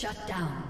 Shut down.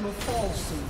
Plating will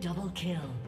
Double kill.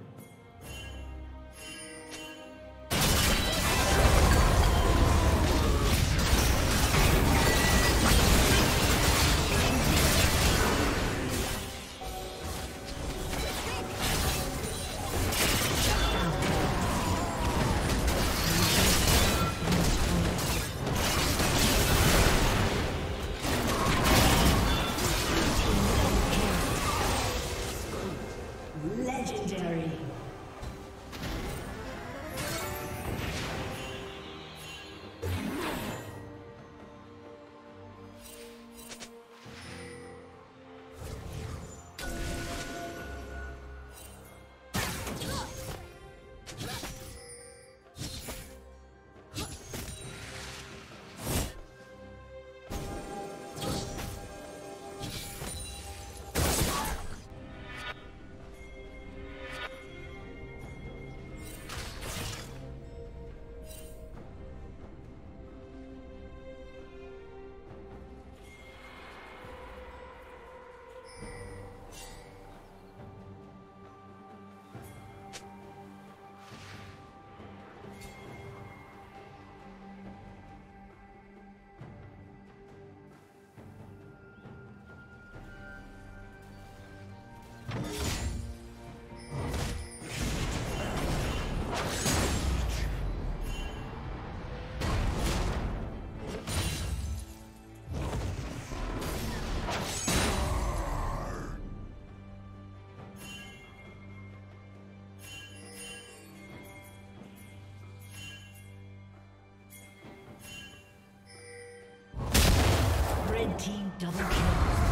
Team double kill.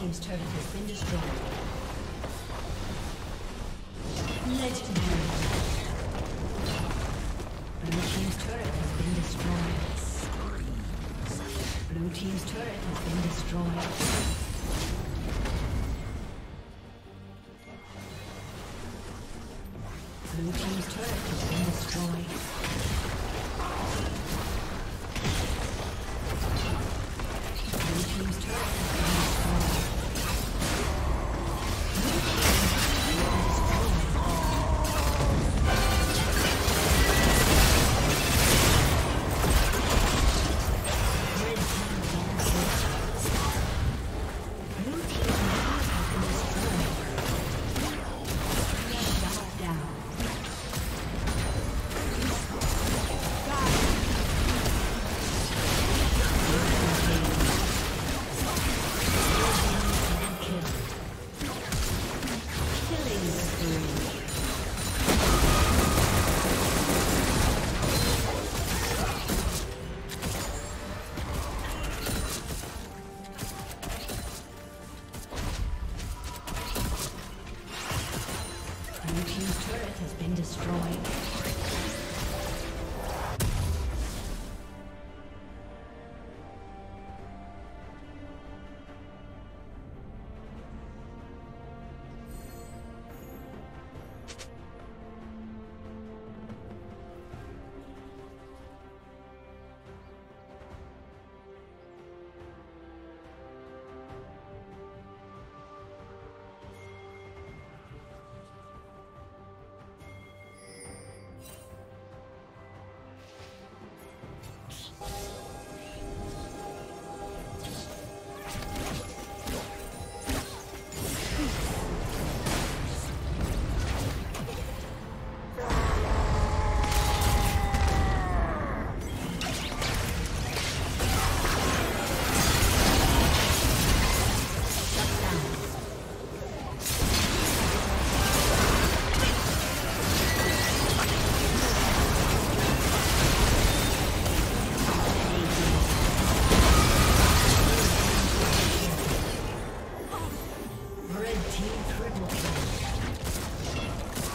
Team's turret has been destroyed. Legendary. Blue team's turret has been destroyed. Blue team's turret has been destroyed. Blue team's turret has been destroyed.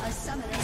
A summoner